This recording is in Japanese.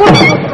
Come on.